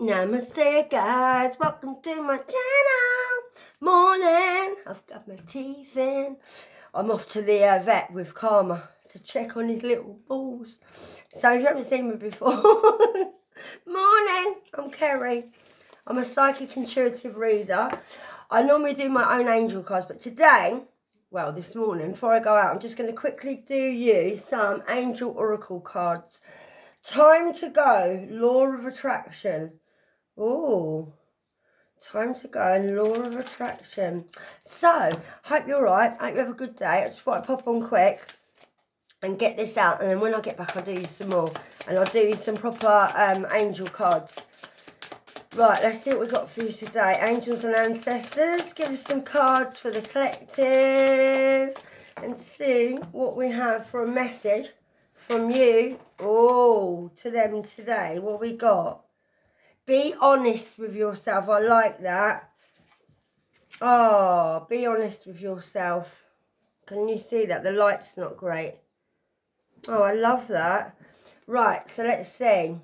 Namaste guys, welcome to my channel. Morning, I've got my teeth in. I'm off to the uh, vet with Karma to check on his little balls. So if you haven't seen me before, morning, I'm Kerry. I'm a psychic intuitive reader. I normally do my own angel cards, but today, well this morning, before I go out, I'm just going to quickly do you some angel oracle cards. Time to go, law of attraction. Oh, time to go and law of attraction. So, hope you're right. Hope you have a good day. I just thought I'd pop on quick and get this out. And then when I get back, I'll do you some more. And I'll do you some proper um, angel cards. Right, let's see what we've got for you today. Angels and ancestors. Give us some cards for the collective. And see what we have for a message from you. all to them today. What we got? Be honest with yourself. I like that. Oh, be honest with yourself. Can you see that? The light's not great. Oh, I love that. Right, so let's see.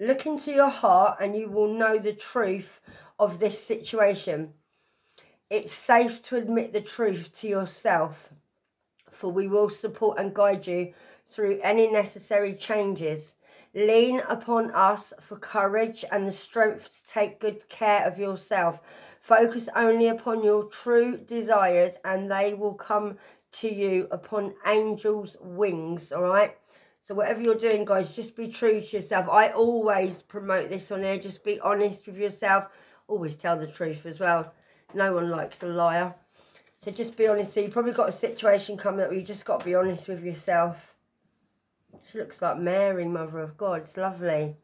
Look into your heart and you will know the truth of this situation. It's safe to admit the truth to yourself, for we will support and guide you through any necessary changes. Lean upon us for courage and the strength to take good care of yourself. Focus only upon your true desires and they will come to you upon angels' wings, all right? So whatever you're doing, guys, just be true to yourself. I always promote this on there. Just be honest with yourself. Always tell the truth as well. No one likes a liar. So just be honest. So you probably got a situation coming up where you just got to be honest with yourself. She looks like Mary, Mother of God. It's lovely.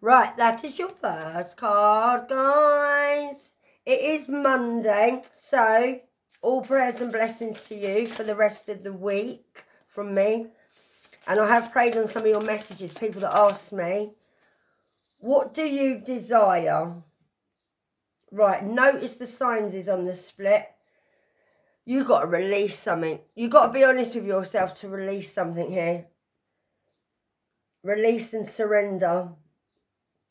Right, that is your first card, guys. It is Monday, so all prayers and blessings to you for the rest of the week from me. And I have prayed on some of your messages, people that asked me, what do you desire? Right, notice the signs is on the split. You got to release something. You got to be honest with yourself to release something here release and surrender.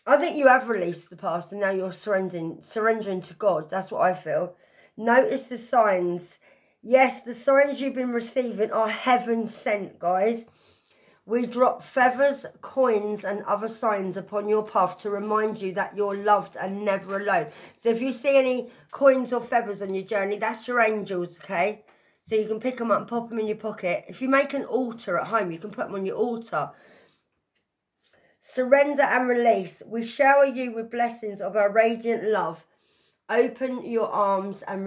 I think you have released the past and now you're surrendering, surrendering to God. That's what I feel. Notice the signs. Yes, the signs you've been receiving are heaven sent, guys. We drop feathers, coins and other signs upon your path to remind you that you're loved and never alone. So if you see any coins or feathers on your journey, that's your angels, okay? So you can pick them up and pop them in your pocket. If you make an altar at home, you can put them on your altar. Surrender and release. We shower you with blessings of our radiant love. Open your arms and